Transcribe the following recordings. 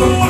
Oh,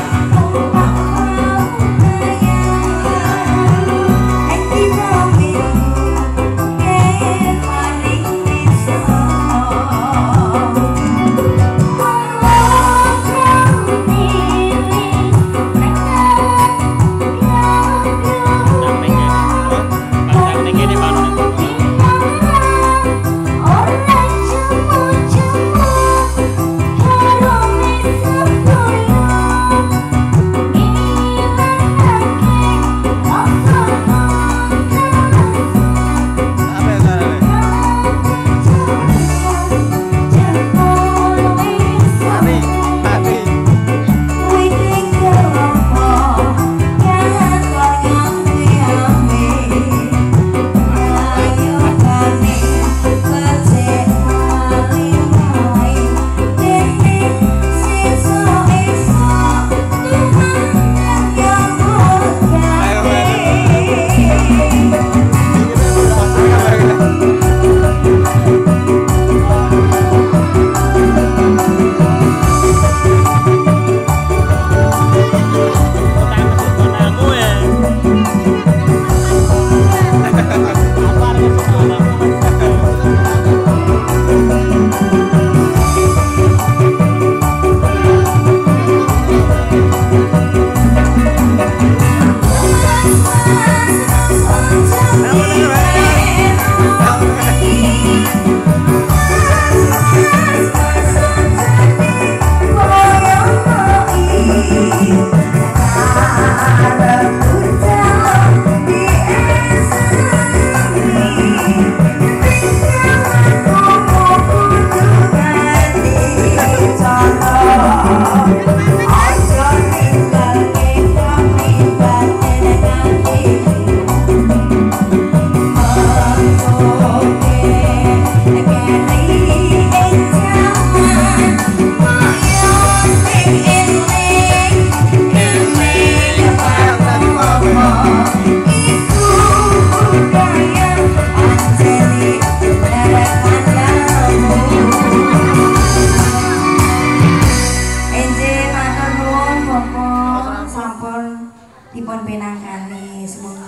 Thank you. dipun kan, nih, semoga.